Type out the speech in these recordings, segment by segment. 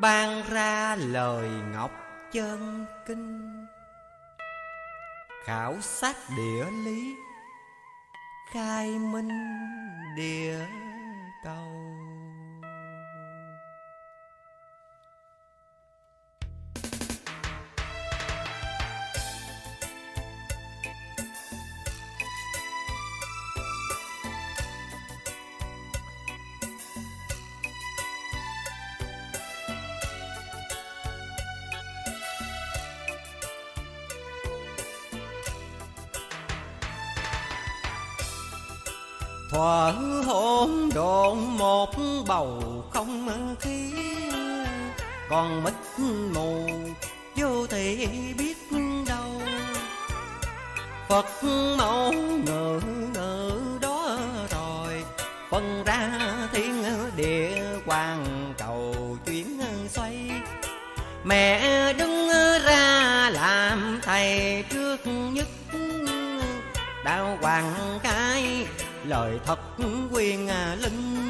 ban ra lời ngọc chân kinh. Khảo sát địa lý khai minh địa còn mịt mù vô thị biết đâu. Phật mẫu ngự ngự đó rồi, phân ra thiên địa quan cầu chuyển xoay. Mẹ đứng ra làm thầy trước nhất đạo hoàng cái lời thật quyền linh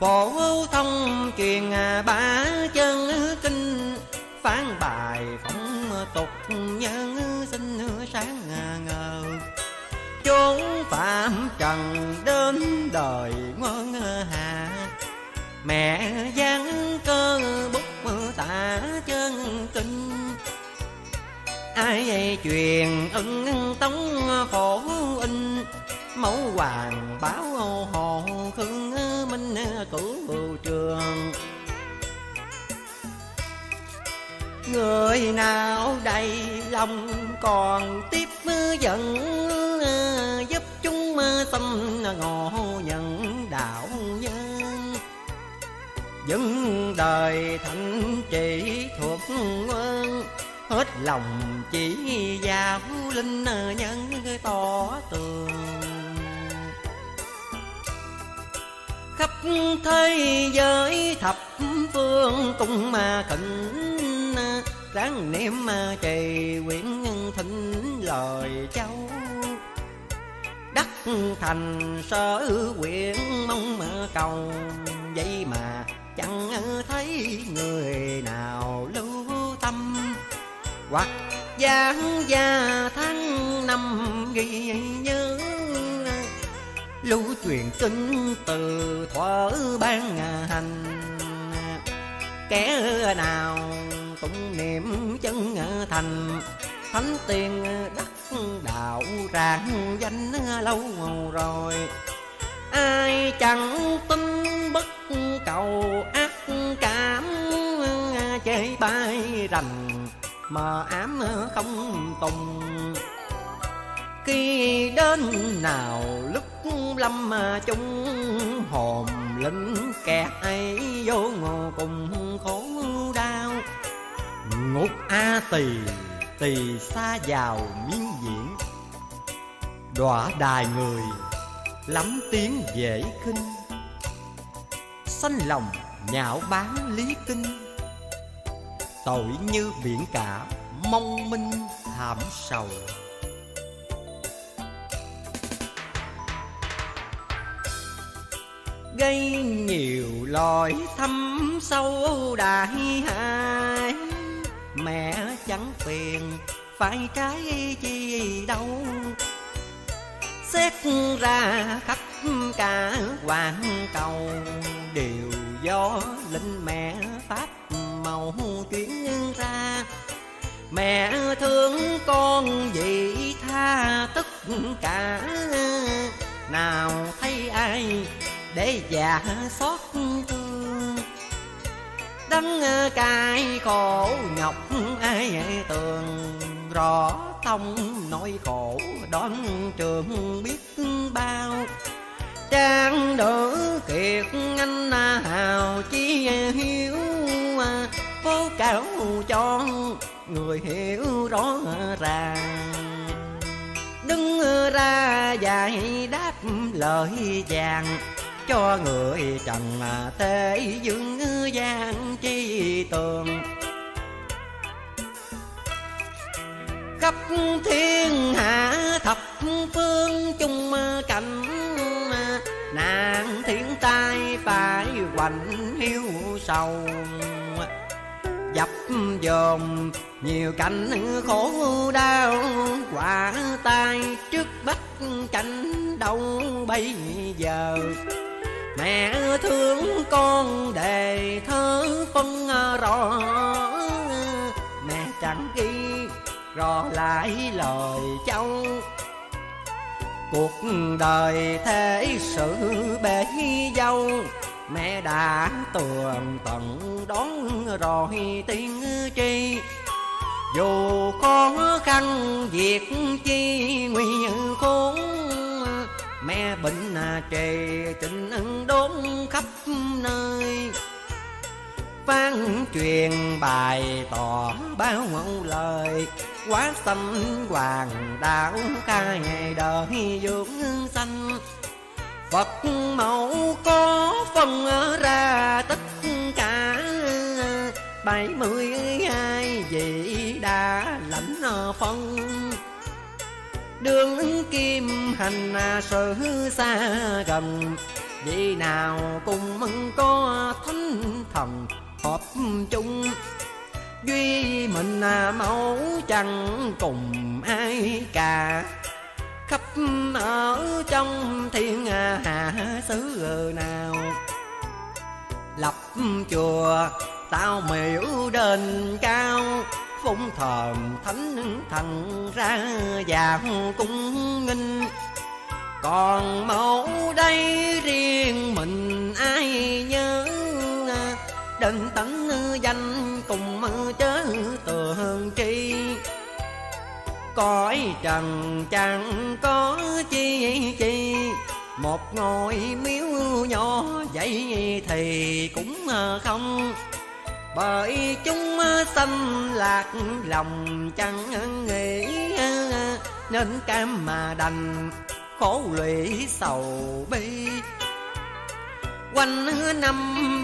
phổ thông truyền à, ba chân kinh. Phán bài phóng tục nhân sinh sáng à, ngờ. Chốn phạm trần đến đời ngon à, hạ mẹ giang cơ bút tả chân kinh. Ai truyền ưng tống phổ in, mẫu hoàng báo hồ người nào đầy lòng còn tiếp dẫn, giúp chúng tâm ngộ nhận đạo nhân. Dân đời thành trị thuộc quân, hết lòng chỉ giáo linh nhân tỏ tường. Khắp thế giới thập phương cùng mà thịnh ráng niệm trì quyển thịnh lời châu. Đắc thành sở quyển mong mà cầu, vậy mà chẳng thấy người nào lưu tâm. Hoặc giảng gia tháng năm ghi nhớ, lưu truyền kinh từ thuở ban hành. Kẻ nào tụng niệm chân thành. Thánh tiền đắc đạo rạng danh lâu rồi. Ai chẳng tin bất cầu ác cảm chê bai rành mà ám không tùng. Khi đến nào lúc lâm chung, hồn linh kẻ ấy vô ngô cùng khổ ngục tỳ tỳ xa vào miên diễn. Đọa đài người, lắm tiếng dễ khinh. Sanh lòng nhạo bán lý kinh tội như biển cả, mong minh thảm sầu. Gây nhiều lỗi thâm sâu đại hại mẹ phiền, phải trái chi đâu. Xét ra khắp cả hoàng cầu, đều do linh mẹ pháp màu chuyển ra. Mẹ thương con vậy tha tất cả, nào thấy ai để già xót thương đắng cay khổ, nhọc ai tường. Rõ thông nỗi khổ đón trường biết bao. Trang đỡ kiệt anh hào chi hiếu phố à, cáo cho người hiểu rõ ràng. Đứng ra dài đáp lời vàng cho người trần thế dương gian chi tường. Khắp thiên hạ thập phương chung cảnh nạn thiên tai phải hoành quạnh hiu sầu. Dập dòm nhiều cảnh khổ đau, quả tay trước bách cảnh đâu bây giờ? Mẹ thương con đề thơ phân à, rõ. Mẹ chẳng ghi rõ lại lời cháu. Cuộc đời thế sự bể dâu. Mẹ đã tường tận đón rồi tiên tri. Dù khó khăn việc chi nguy khốn mẹ bệnh à trề tình ân đốn khắp nơi. Vang truyền bài tỏ bao ngẫu lời, quá xanh hoàng đạo khai đời dưỡng sanh. Phật mẫu có phân ra tất cả bảy mươi hai vị đã lãnh phân. Đường kim hành à, sự xa gần. Vị nào cùng có thánh thần hợp chung. Duy mình à, mẫu chẳng cùng ai cả. Khắp ở trong thiên à, hạ xứ nào. Lập chùa, tao miễu đền cao phụng thờm thánh thần ra vàng cung nghinh. Còn mẫu đây riêng mình ai nhớ? Đền tấn danh cùng chớ tường tri. Cõi trần chẳng có chi chi, một ngôi miếu nhỏ vậy thì cũng không bởi chúng sanh lạc lòng chẳng nghĩ, nên cam mà đành khổ lụy sầu bi. Quanh năm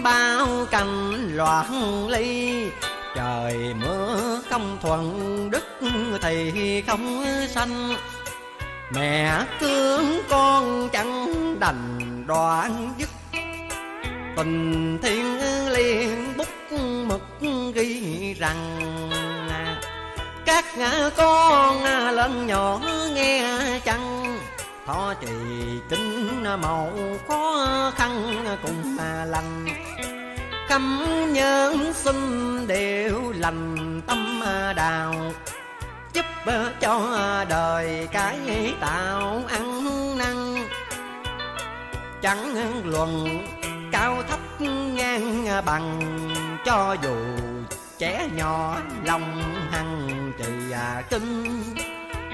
bao cành loạn ly, Trời mưa không thuận, đức thì không sanh. Mẹ cưỡng con chẳng đành đoạn dứt, Tình thiên liên ghi rằng, Các con lớn nhỏ nghe chăng? Thọ trì kính màu khó khăn cùng lành. Cấm nhân sinh đều lành tâm đào. Giúp cho đời cái tạo ăn năn. Chẳng luận cao thấp ngang bằng, cho dù trẻ nhỏ, lòng hằng trì à kinh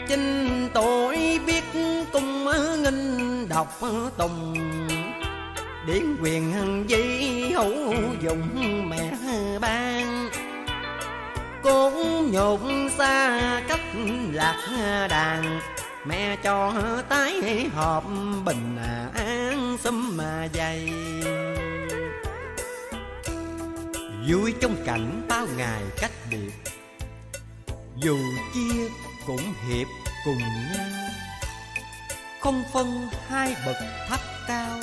chinh tội biết cung nghinh đọc tùng. Điển quyền di hữu dụng mẹ ban. Cũng nhục xa cách lạc đàn. Mẹ cho tái họp bình an xâm mà dày vui trong cảnh bao ngày cách biệt. Dù chia cũng hiệp cùng nhau, không phân hai bậc thấp cao.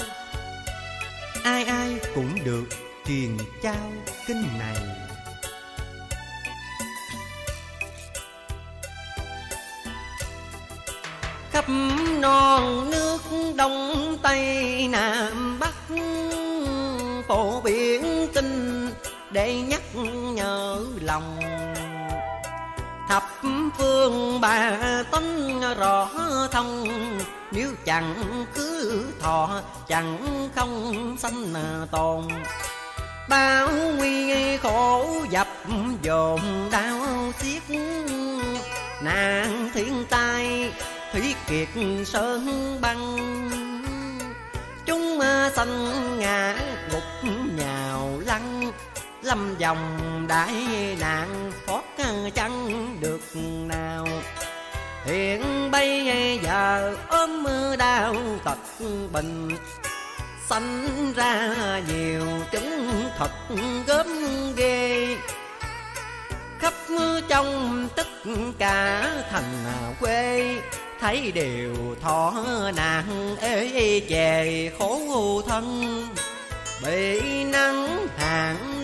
Ai ai cũng được truyền trao kinh này. Khắp non nước đông tây nam bắc, phổ biến kinh để nhắc nhở lòng. Thập phương bà tánh rõ thông, nếu chẳng cứ thọ, chẳng không sanh tồn. Bao nguy khổ dập dồn đau xiết nạn thiên tai thủy kiệt sơn băng. Chúng sanh ngã ngục lâm dòng đại nạn thoát chẳng được nào. Hiện bây giờ ôm đau tật bình, sanh ra nhiều chứng thật gớm ghê. Khắp trong tất cả thành quê, thấy đều thọ nạn ê chề khổ thân. Bị nắng hạn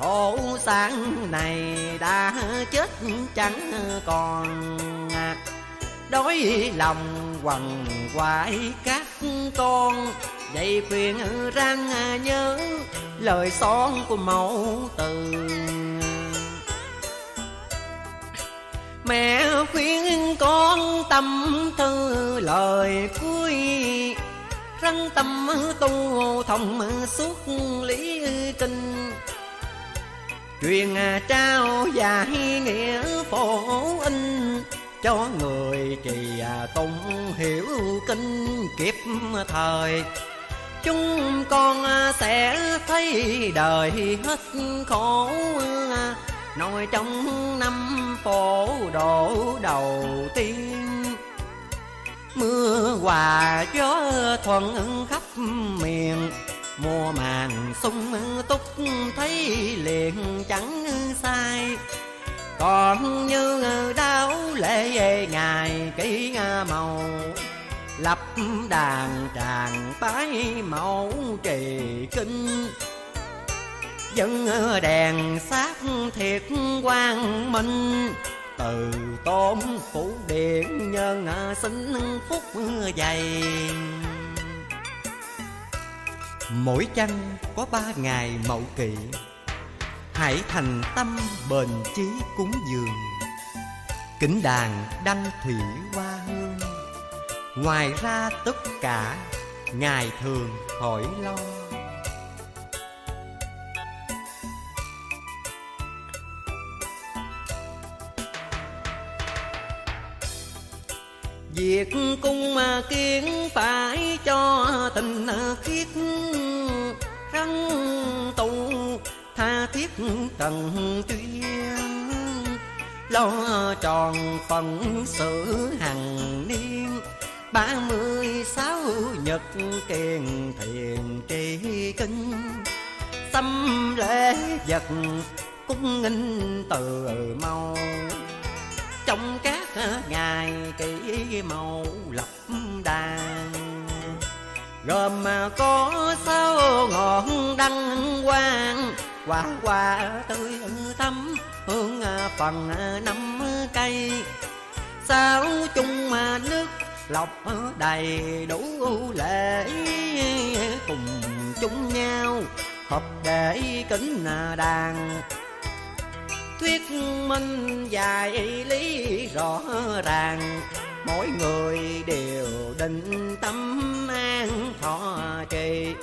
thổ sáng này đã chết chẳng còn. Đói lòng quằn quại các con vậy khuyên răng nhớ lời son của mẫu từ mẹ khuyên con tâm thư lời cuối, răng tâm tu thông suốt lý kinh truyền à, trao và nghĩa phổ in cho người trì à, tụng hiểu kinh kịp thời. Chúng con à, sẽ thấy đời hết khổ nổi trong năm phổ độ đầu tiên. Mưa hòa gió thuận khắp miền mùa màng sung túc thấy liền chẳng sai. Còn như đáo lễ ngài kỹ màu, lập đàn tràng bái mẫu trì kinh. Dân đèn sát thiệt quang minh, từ tôm phủ điện nhân sinh phúc dày mỗi chăng có ba ngày mậu kỵ, hãy thành tâm bền chí cúng dường. Kính đàn đăng thủy hoa hương, ngoài ra tất cả ngài thường khỏi lo. Việc cung mà kiến phải cho tình khiết Răng tụ tha thiết tận tuyên Lo tròn phận sự hàng niên, ba mươi sáu nhật kiền thiền trì kinh. Xâm lễ vật cung nghinh từ mau trong các ờ, ngày kỷ màu lập đàn. Gồm ờ, có sáu ngọn đăng quang, quả quả tươi thắm, hương ờ, phần năm cây. Sáu chung nước lọc đầy đủ lễ cùng chung nhau, hợp để kính đàn thuyết minh dài lý rõ ràng. Mỗi người đều định tâm an thọ trì.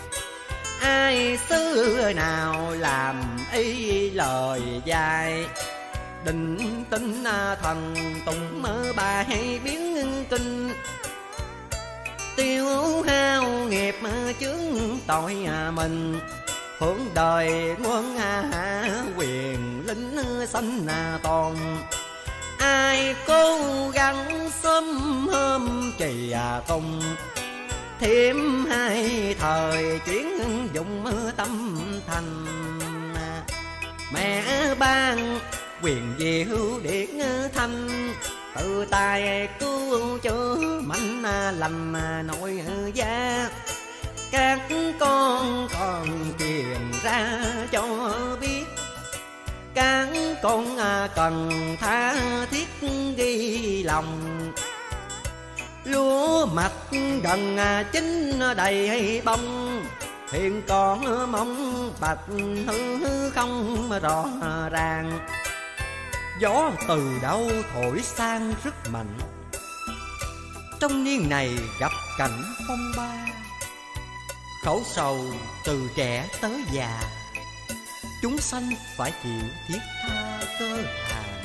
Ai xưa nào làm y lời dài? Định tin thần tùng mơ bài biến kinh. Tiêu hao nghiệp chướng tội mình hưởng đời muôn hạ, quyền lính xanh toàn ai cố gắng sớm hôm trì công thêm hai thời chuyển dụng tâm thành. Mẹ ban quyền diệu điển thanh. Tự tài cứu chữa mạnh lành nội gia các con còn truyền ra cho biết. Các con à, cần tha thiết ghi lòng. Lúa mặt gần à, chín đầy bông. Hiện còn mong bạch hư không rõ ràng. Gió từ đâu thổi sang rất mạnh. Trong niên này gặp cảnh phong ba khẩu sầu từ trẻ tới già. Chúng sanh phải chịu thiết tha cơ hàng.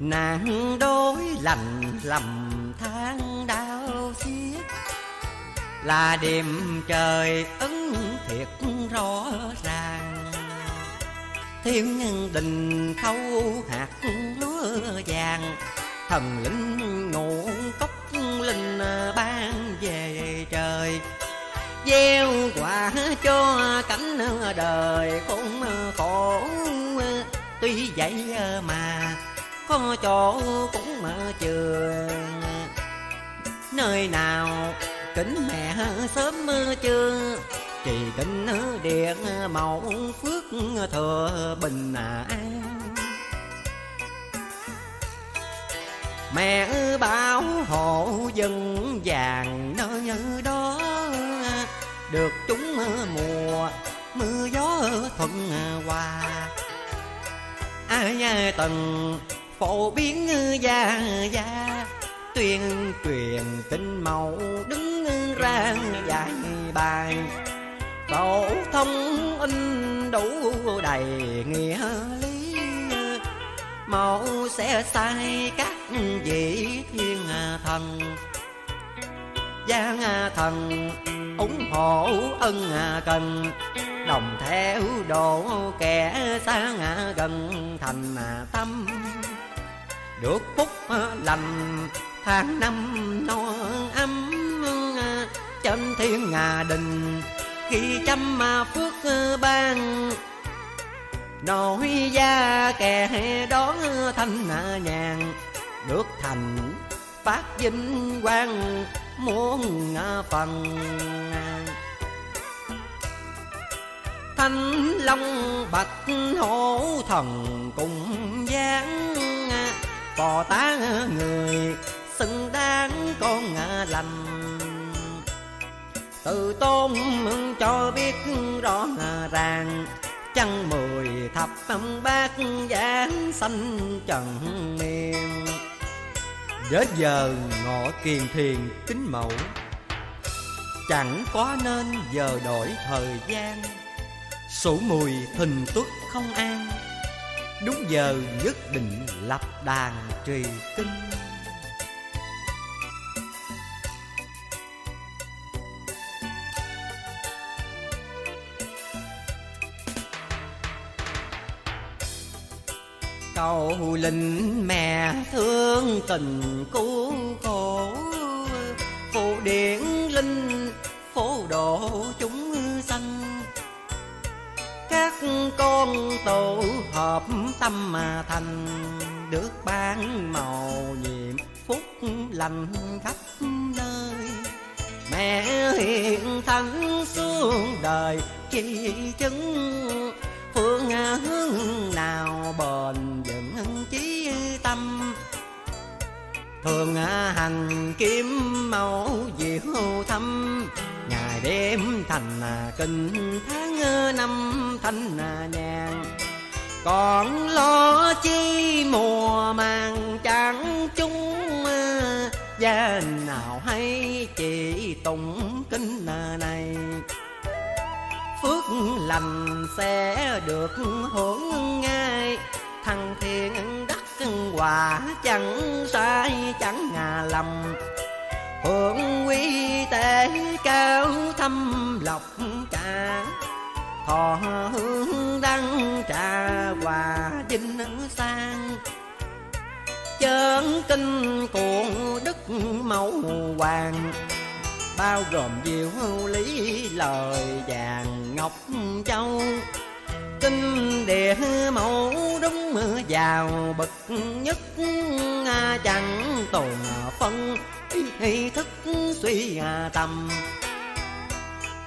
Nạn đối lành lầm than đau xiết, là đêm trời ấn thiệt rõ ràng thiên đình thâu hạt lúa vàng, thần linh ngủ cốc linh à, ban về trời. Gieo quả cho cánh đời cũng khổ, tuy vậy à, mà có chỗ cũng mở trường. Nơi nào kính mẹ sớm mưa chưa trì kính điện mẫu phước thừa bình an. Mẹ bảo hộ dân vàng nơi đó, được chúng mùa mưa gió thuận hòa. Ai từng phổ biến gia gia, tuyên truyền tin mẫu đứng ra dạy bài phổ thông in đủ đầy nghĩa lý. Mẫu sẽ sai các vị thiên thần. Giang thần ủng hộ ân cần. Đồng theo độ kẻ xa ngã gần thành tâm. Được phúc lành tháng năm no ấm. Trên thiên ngà đình khi chăm phước ban. Nổi gia kẻ đó thanh nhàn, được thành phát vinh quang muôn phần. Thanh long bạch hổ thần cùng giáng bò tá người xứng đáng con lành từ tôn cho biết rõ ràng, chăng mười thập bát giáng sanh trần miên. Đến giờ ngọ kiền thiền kính mẫu, Chẳng có nên giờ đổi thời gian Sủ mùi thình tuất không an, Đúng giờ nhất định lập đàn trì kinh cầu linh mẹ thương tình cứu khổ phụ điển linh phổ độ chúng sanh. Các con tụ hợp tâm mà thành, được ban màu nhiệm phúc lành khắp nơi. Mẹ hiện thánh xuống đời chỉ chứng phương hướng nào bền vững chí tâm. Thường à, hành kiếm mẫu diệu thâm. Ngày đêm thành à, kinh tháng à, năm thanh nhàn. Còn lo chi mùa màng chẳng chung gia nào hay chỉ tụng kinh này lành sẽ được hưởng ngay. Thằng thiên đắc quả chẳng sai, chẳng ngà lầm. Hưởng quy tế cao thâm lộc trà. Thọ hương đăng trà hòa dinh sang. Chơn kinh cuộn đức mẫu hoàng bao gồm diệu lý lời vàng ngọc châu. Kinh địa mẫu đúng vào bậc nhất à, chẳng tồn phân, ý thức suy à, tâm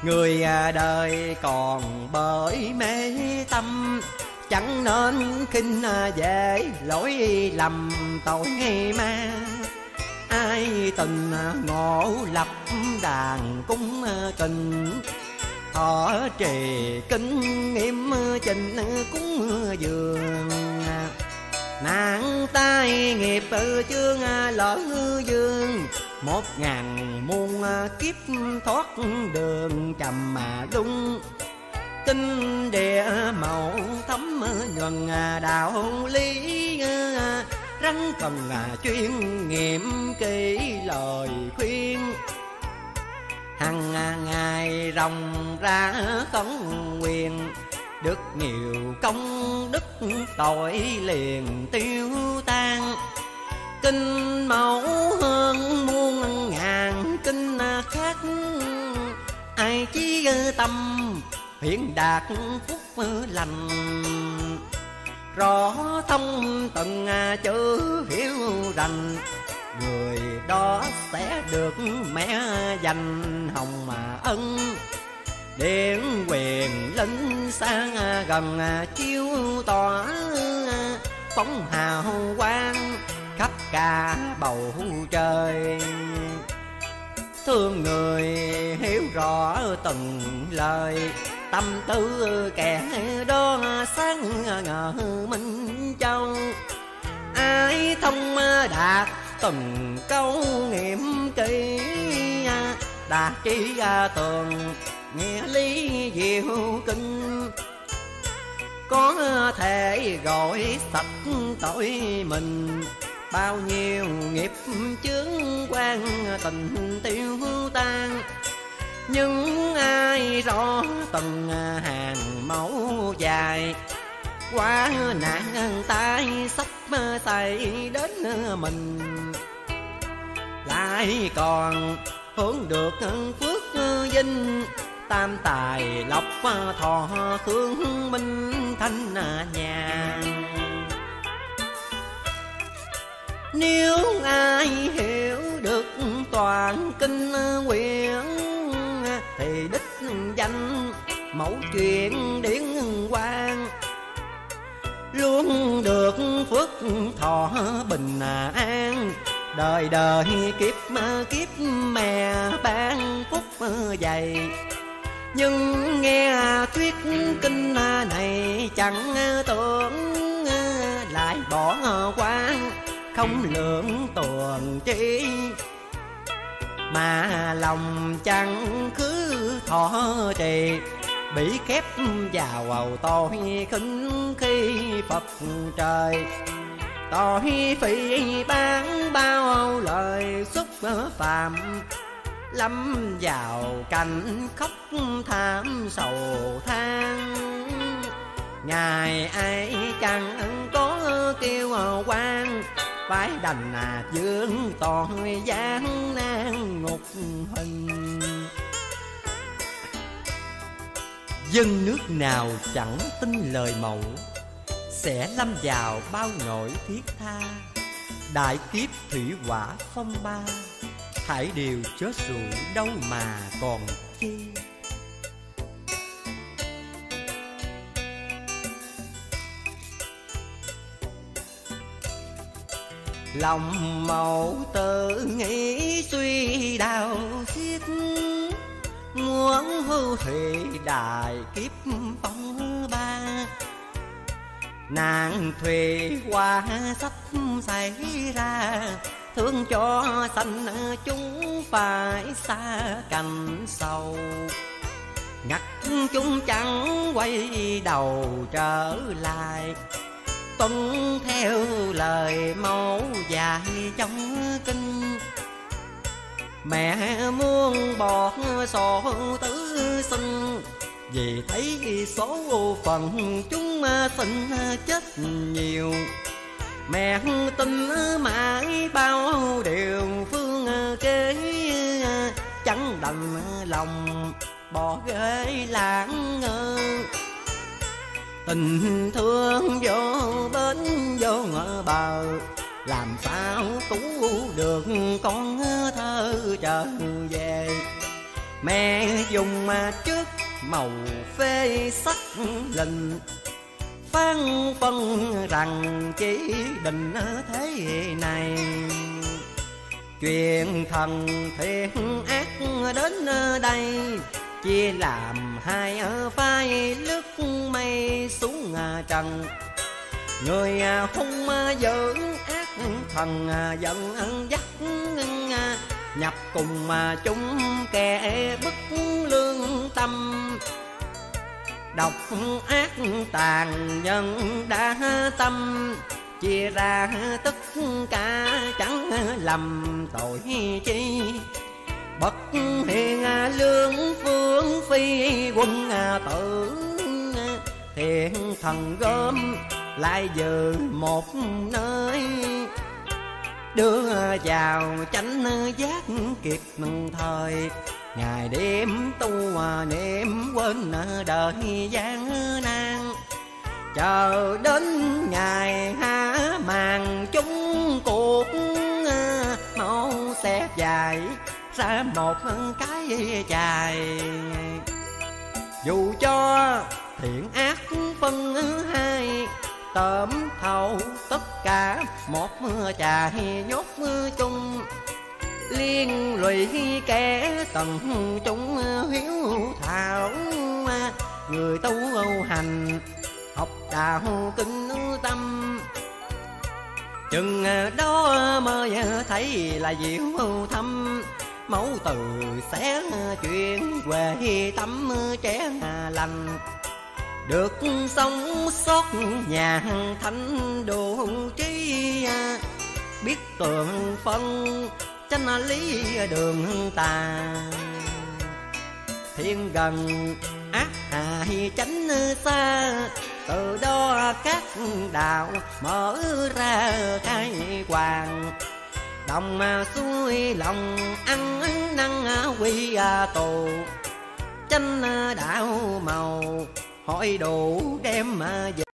người à, đời còn bởi mê tâm, chẳng nên khinh dễ lỗi lầm tội ma. Ai tình ngộ lập đàn cung tình thọ trì kinh nghiêm trình cúng dường. Nạn tai nghiệp chương lỡ dương. Một ngàn muôn kiếp thoát đường trầm mà lung. Kinh địa màu thấm nhuần đạo lý. Rắn cần chuyên nghiệm kỹ lời khuyên hằng à, ngày rồng ra không quyền, được nhiều công đức tội liền tiêu tan. Kinh mẫu hơn muôn ngàn kinh khác ai chí tâm hiện đạt phúc lành. Rõ thông từng chữ hiểu rành người đó sẽ được mẹ dành hồng mà ân. Điển quyền linh sang gần chiếu tỏa phóng hào quang khắp cả bầu trời. Thương người hiểu rõ từng lời, tâm tư kẻ đó sáng ngờ minh châu. Ai thông đạt từng câu nghiệm kỹ. Đạt ra tường nghĩa lý diệu kinh. Có thể gọi sạch tội mình. Bao nhiêu nghiệp chướng quan tình tiêu tan. Nhưng ai rõ từng hàng máu dài. Quá nạn tai sắp tay đến mình lại còn hướng được phước vinh? Tam tài lộc thọ thương minh thanh nhà nếu ai hiểu được toàn kinh nguyện, thì đích danh mẫu chuyện điển quang. Luôn được phước thọ bình an đời đời kiếp kiếp mẹ ban phúc dày. Nhưng nghe thuyết kinh này chẳng tưởng lại bỏ quan không lượng tuần chi. Mà lòng chẳng cứ thọ trì, bị khép vào tôi khinh khi phật trời tội phỉ, bán bao lời xúc phạm lâm vào cảnh khóc thảm sầu than. Ngày ai chẳng có kêu quan, phải đành à dưỡng tội gian nan ngục hình. Dân nước nào chẳng tin lời mẫu sẽ lâm vào bao nỗi thiết tha. Đại kiếp thủy quả phong ba, thải đều chết rủi đâu mà còn chi. Lòng mẫu tự nghĩ suy đau xiết muốn hưu thủy đại kiếp phong ba nàng thuê hoa sắp xảy ra, thương cho sanh chúng phải xa cành sầu. Ngặt chúng chẳng quay đầu trở lại, tuân theo lời mẫu dài trong kinh. Mẹ muốn bỏ sổ tứ sinh vì thấy số phận chúng sinh chết nhiều, mẹ tin mãi bao điều phương kế chẳng đành lòng bỏ ghế lãng ngơ. Tình thương vô bến vô ngỡ bờ, làm sao cứu được con thơ trở về? Mẹ dùng mà trước màu phê sắc. Lình phán phân rằng chỉ định thế này. Chuyện thần thiện ác đến đây chia làm hai phai lướt mây xuống à trần. Người à hung à dữ ác, thần giận dắt nhập cùng mà chúng kẻ bất lương tâm. Độc ác tàn nhân đã tâm, chia ra tất cả chẳng lầm tội chi. Bất hiền lương phương phi quân tử, thiện thần gom lại dự một nơi đưa vào chánh giác kịp thời. Ngày đêm tu niệm quên đời gian nan. Chờ đến ngày há màn chung cuộc, mau sẽ dài ra một cái chài. Dù cho thiện ác phân hai tẩm thầu, tất cả một mưa trà nhốt mưa chung. Liên lụy kẻ tầng chúng hiếu thảo, người tu hành, học đạo kinh tâm. Chừng đó mới thấy là diệu thâm mẫu từ sẽ chuyện về tâm trẻ lành được sống sót nhà thánh đồ trí à. biết tường phân tranh lý đường tà. Thiên gần ác hại tránh xa, từ đó các đạo mở ra khai hoàng đồng mà xuôi lòng ăn năng quy à tù tranh đạo màu hỏi đủ đem mà về.